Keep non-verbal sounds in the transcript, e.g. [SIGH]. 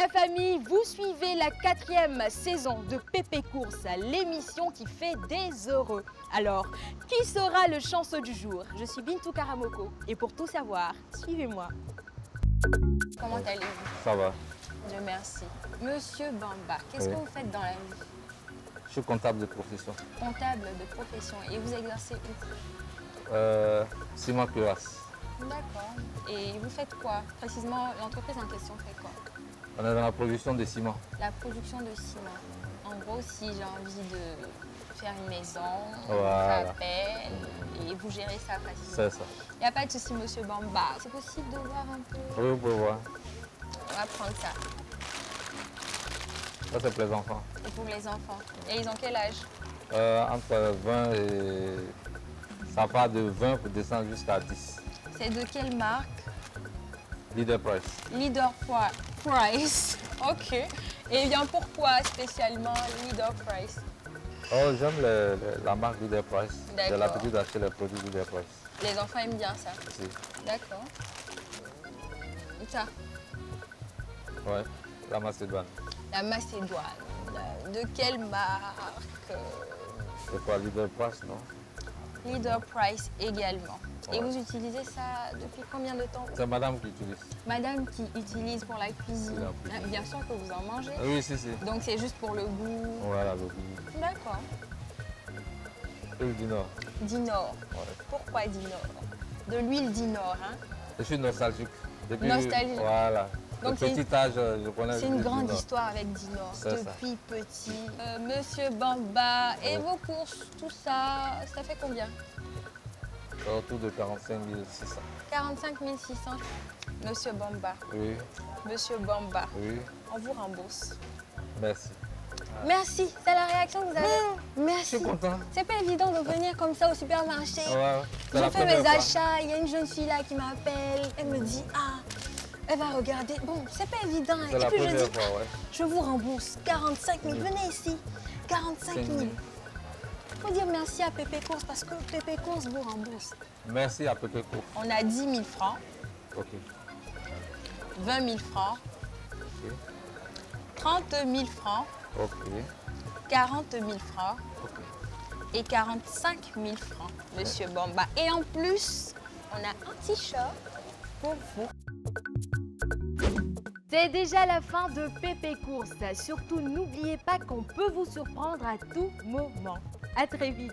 la famille, vous suivez la quatrième saison de Pépé Course, l'émission qui fait des heureux. Alors, qui sera le chanceux du jour? Je suis Bintou Karamoko et pour tout savoir, suivez-moi. Comment allez-vous? Ça va. Je merci. Monsieur Bamba, qu'est-ce Oui. que vous faites dans la vie? Je suis comptable de profession. Comptable de profession et vous exercez où? Euh, Simon Curas. D'accord. Et vous faites quoi Précisément, l'entreprise en question fait quoi On est dans la production de ciment. La production de ciment. En gros, si j'ai envie de faire une maison, on Voilà. fait appel et vous gérez ça facilement. C'est ça. Il n'y a pas de souci, monsieur Bamba. C'est possible de voir un peu Oui, vous pouvez voir. On va prendre ça. Ça, c'est pour les enfants. Et pour les enfants. Et ils ont quel âge Euh, entre 20 et... Ça part de 20 pour descendre jusqu'à 10. C'est de quelle marque Leader Price. Leader Pri- Price. [LAUGHS] Ok. Et bien pourquoi spécialement Leader Price Oh, j'aime la marque Leader Price. J'ai l'habitude d'acheter les produits Leader Price. Les enfants aiment bien ça. Aussi. D'accord. Ça, Ouais. La Macédoine. la Macédoine. De quelle marque C'est quoi Leader Price, non? Leader Price également. Et vous utilisez ça depuis combien de temps C'est madame qui utilise. Madame qui utilise pour la cuisine. Ah, Bien sûr que vous en mangez. Ah Oui, si, si. Donc c'est juste pour le goût. Voilà, le goût. D'accord. Huile du Nord. Dinor. Ouais. Pourquoi Dinor? De l'huile Dinor. Hein? Je suis nostalgique. Depuis, Nostalgique. Voilà. Donc, petit âge, euh, je connais C'est une grande Nord. histoire avec Dinor, ça. depuis petit. Euh, Monsieur Bamba, et vos courses, tout ça, ça fait combien? Autour de 45 600. 45 600. Monsieur Bamba, Oui, Monsieur Bamba, oui. on vous rembourse. Merci. Merci, c'est la réaction que vous avez. Je Merci. suis content. C'est pas évident de venir comme ça au supermarché. Ouais, Je fais mes achats, il y a une jeune fille là qui m'appelle, elle me dit ah, elle va regarder. Bon, c'est pas évident. Et la puis je première dis, fois, ouais. je vous rembourse 45 000. Venez ici, 45 000. 000. faut dire merci à Pépé Course parce que Pépé Course vous rembourse. Merci à Pépé Cour. On a 10 000 francs, Ok. 20 000 francs, Ok. 30 000 francs, Ok. 40 000 francs Ok. et 45 000 francs, Monsieur Bamba. Et en plus, on a un t-shirt pour vous. C'est déjà la fin de Pépé Course. Surtout, n'oubliez pas qu'on peut vous surprendre à tout moment. À très vite.